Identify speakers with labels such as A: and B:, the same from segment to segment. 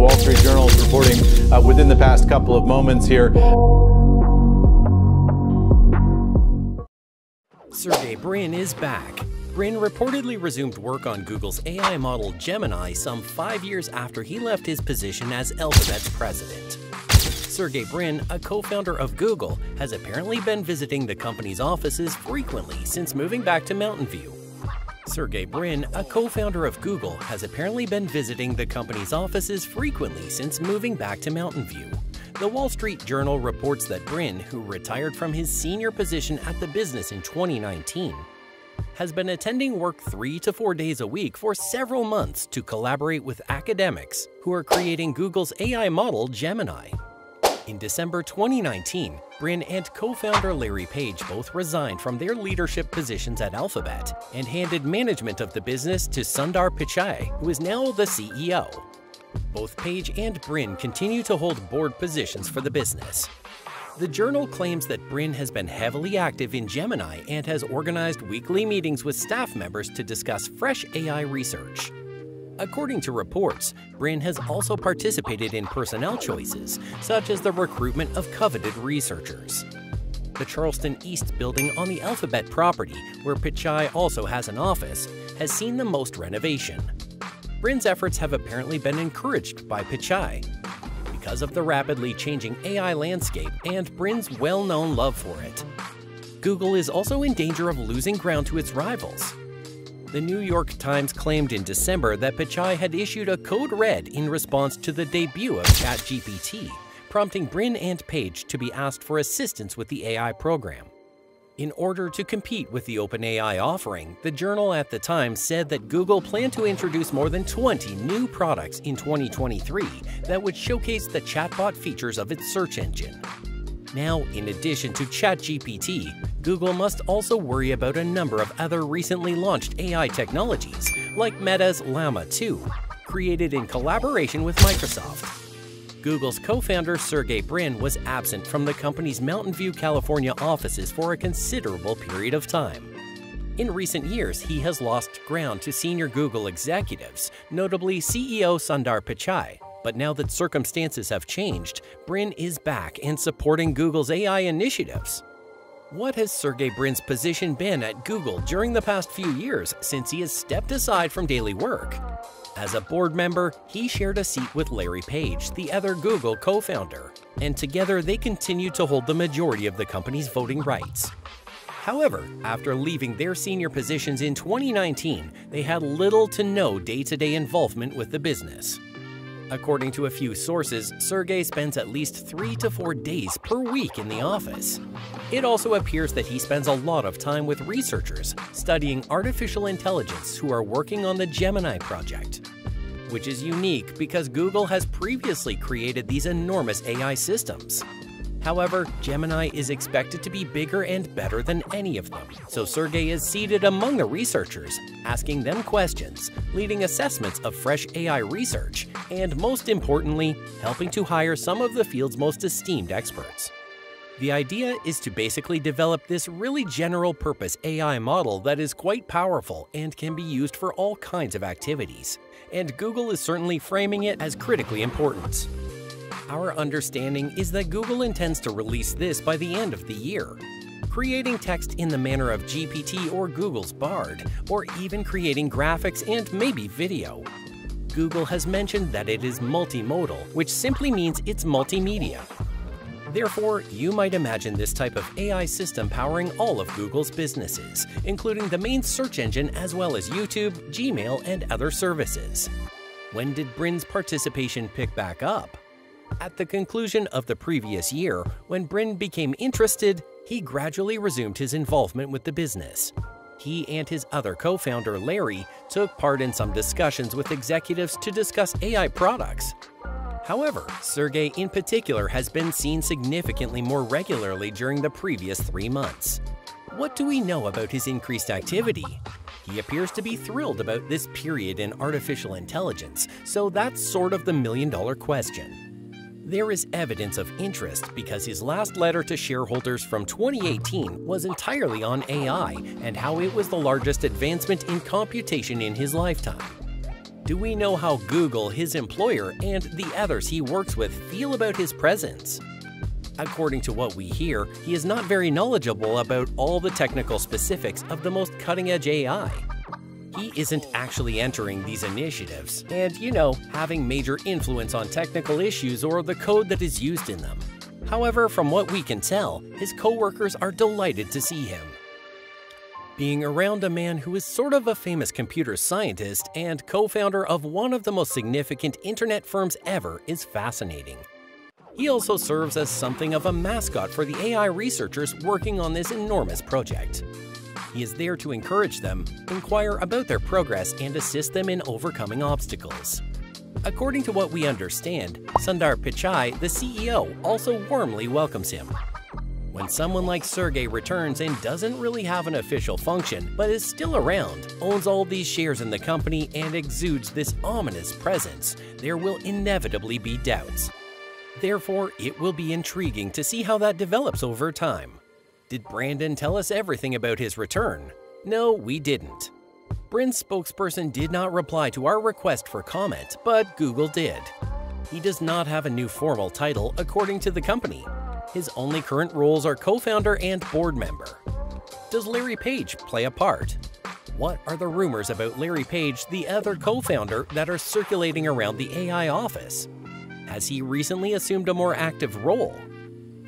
A: Wall Street Journal is reporting uh, within the past couple of moments here.
B: Sergey Brin is back. Brin reportedly resumed work on Google's AI model Gemini some five years after he left his position as Alphabet's president. Sergey Brin, a co-founder of Google, has apparently been visiting the company's offices frequently since moving back to Mountain View. Sergey Brin, a co-founder of Google, has apparently been visiting the company's offices frequently since moving back to Mountain View. The Wall Street Journal reports that Brin, who retired from his senior position at the business in 2019, has been attending work three to four days a week for several months to collaborate with academics who are creating Google's AI model Gemini. In December 2019, Brin and co-founder Larry Page both resigned from their leadership positions at Alphabet and handed management of the business to Sundar Pichai, who is now the CEO. Both Page and Brin continue to hold board positions for the business. The journal claims that Brin has been heavily active in Gemini and has organized weekly meetings with staff members to discuss fresh AI research. According to reports, Brin has also participated in personnel choices, such as the recruitment of coveted researchers. The Charleston East building on the Alphabet property, where Pichai also has an office, has seen the most renovation. Brin's efforts have apparently been encouraged by Pichai because of the rapidly changing AI landscape and Brin's well-known love for it. Google is also in danger of losing ground to its rivals, the New York Times claimed in December that Pichai had issued a code red in response to the debut of ChatGPT, prompting Brin and Page to be asked for assistance with the AI program. In order to compete with the OpenAI offering, the journal at the time said that Google planned to introduce more than 20 new products in 2023 that would showcase the chatbot features of its search engine. Now, in addition to ChatGPT, Google must also worry about a number of other recently launched AI technologies, like Meta's Llama 2, created in collaboration with Microsoft. Google's co-founder Sergey Brin was absent from the company's Mountain View, California offices for a considerable period of time. In recent years, he has lost ground to senior Google executives, notably CEO Sundar Pichai, but now that circumstances have changed, Brin is back and supporting Google's AI initiatives. What has Sergey Brin's position been at Google during the past few years since he has stepped aside from daily work? As a board member, he shared a seat with Larry Page, the other Google co-founder, and together they continue to hold the majority of the company's voting rights. However, after leaving their senior positions in 2019, they had little to no day-to-day -day involvement with the business. According to a few sources, Sergey spends at least three to four days per week in the office. It also appears that he spends a lot of time with researchers studying artificial intelligence who are working on the Gemini project, which is unique because Google has previously created these enormous AI systems. However, Gemini is expected to be bigger and better than any of them, so Sergey is seated among the researchers, asking them questions, leading assessments of fresh AI research, and most importantly, helping to hire some of the field's most esteemed experts. The idea is to basically develop this really general purpose AI model that is quite powerful and can be used for all kinds of activities, and Google is certainly framing it as critically important. Our understanding is that Google intends to release this by the end of the year. Creating text in the manner of GPT or Google's Bard, or even creating graphics and maybe video. Google has mentioned that it is multimodal, which simply means it's multimedia. Therefore, you might imagine this type of AI system powering all of Google's businesses, including the main search engine as well as YouTube, Gmail, and other services. When did Brin's participation pick back up? At the conclusion of the previous year, when Brin became interested, he gradually resumed his involvement with the business. He and his other co-founder Larry took part in some discussions with executives to discuss AI products. However, Sergey in particular has been seen significantly more regularly during the previous three months. What do we know about his increased activity? He appears to be thrilled about this period in artificial intelligence, so that's sort of the million dollar question. There is evidence of interest because his last letter to shareholders from 2018 was entirely on AI and how it was the largest advancement in computation in his lifetime. Do we know how Google, his employer, and the others he works with feel about his presence? According to what we hear, he is not very knowledgeable about all the technical specifics of the most cutting edge AI. He isn't actually entering these initiatives and, you know, having major influence on technical issues or the code that is used in them. However, from what we can tell, his coworkers are delighted to see him. Being around a man who is sort of a famous computer scientist and co-founder of one of the most significant internet firms ever is fascinating. He also serves as something of a mascot for the AI researchers working on this enormous project. He is there to encourage them, inquire about their progress, and assist them in overcoming obstacles. According to what we understand, Sundar Pichai, the CEO, also warmly welcomes him. When someone like Sergey returns and doesn't really have an official function, but is still around, owns all these shares in the company, and exudes this ominous presence, there will inevitably be doubts. Therefore, it will be intriguing to see how that develops over time. Did Brandon tell us everything about his return? No, we didn't. Brin's spokesperson did not reply to our request for comment, but Google did. He does not have a new formal title according to the company. His only current roles are co-founder and board member. Does Larry Page play a part? What are the rumors about Larry Page, the other co-founder, that are circulating around the AI office? Has he recently assumed a more active role?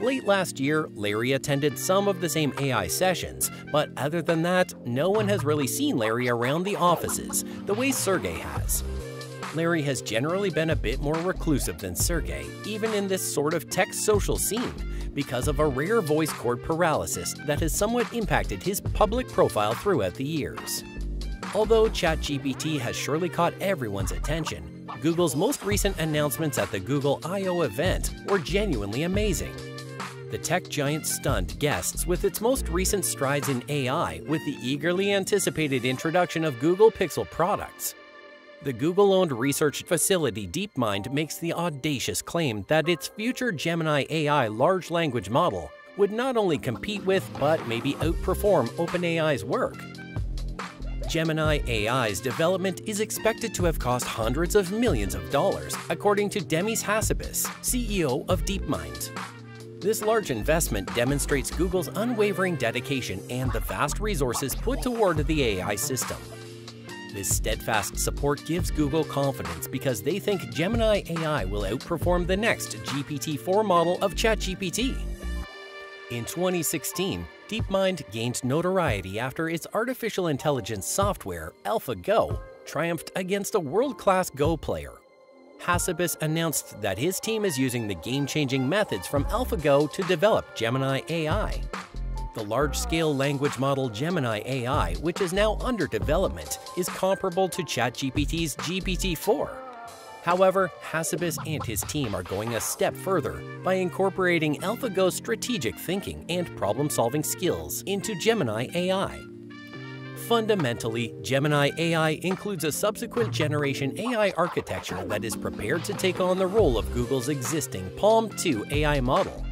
B: Late last year, Larry attended some of the same AI sessions, but other than that, no one has really seen Larry around the offices the way Sergey has. Larry has generally been a bit more reclusive than Sergey, even in this sort of tech social scene, because of a rare voice cord paralysis that has somewhat impacted his public profile throughout the years. Although ChatGPT has surely caught everyone's attention, Google's most recent announcements at the Google I.O. event were genuinely amazing the tech giant stunned guests with its most recent strides in AI with the eagerly anticipated introduction of Google Pixel products. The Google owned research facility DeepMind makes the audacious claim that its future Gemini AI large language model would not only compete with, but maybe outperform OpenAI's work. Gemini AI's development is expected to have cost hundreds of millions of dollars, according to Demis Hassabis, CEO of DeepMind. This large investment demonstrates Google's unwavering dedication and the vast resources put toward the AI system. This steadfast support gives Google confidence because they think Gemini AI will outperform the next GPT-4 model of ChatGPT. In 2016, DeepMind gained notoriety after its artificial intelligence software, AlphaGo, triumphed against a world-class Go player. Hassabis announced that his team is using the game-changing methods from AlphaGo to develop Gemini AI. The large-scale language model Gemini AI, which is now under development, is comparable to ChatGPT's GPT-4. However, Hassabis and his team are going a step further by incorporating AlphaGo's strategic thinking and problem-solving skills into Gemini AI. Fundamentally, Gemini AI includes a subsequent generation AI architecture that is prepared to take on the role of Google's existing PaLM 2 AI model.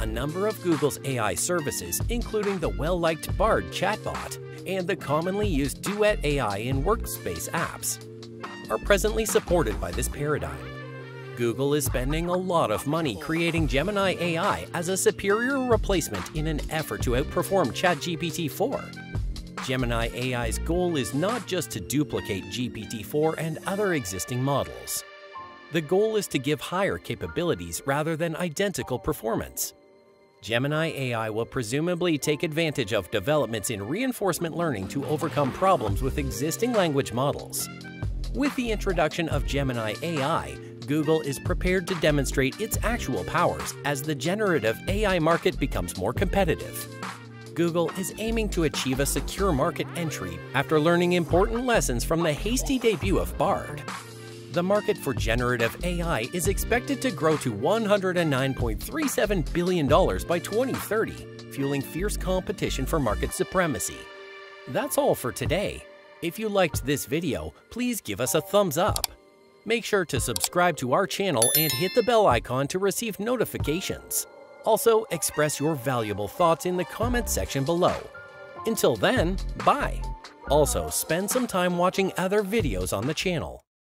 B: A number of Google's AI services, including the well-liked Bard chatbot and the commonly used Duet AI in workspace apps, are presently supported by this paradigm. Google is spending a lot of money creating Gemini AI as a superior replacement in an effort to outperform ChatGPT 4. Gemini AI's goal is not just to duplicate GPT-4 and other existing models. The goal is to give higher capabilities rather than identical performance. Gemini AI will presumably take advantage of developments in reinforcement learning to overcome problems with existing language models. With the introduction of Gemini AI, Google is prepared to demonstrate its actual powers as the generative AI market becomes more competitive. Google is aiming to achieve a secure market entry after learning important lessons from the hasty debut of Bard. The market for generative AI is expected to grow to $109.37 billion by 2030, fueling fierce competition for market supremacy. That's all for today. If you liked this video, please give us a thumbs up. Make sure to subscribe to our channel and hit the bell icon to receive notifications. Also, express your valuable thoughts in the comments section below. Until then, bye! Also, spend some time watching other videos on the channel.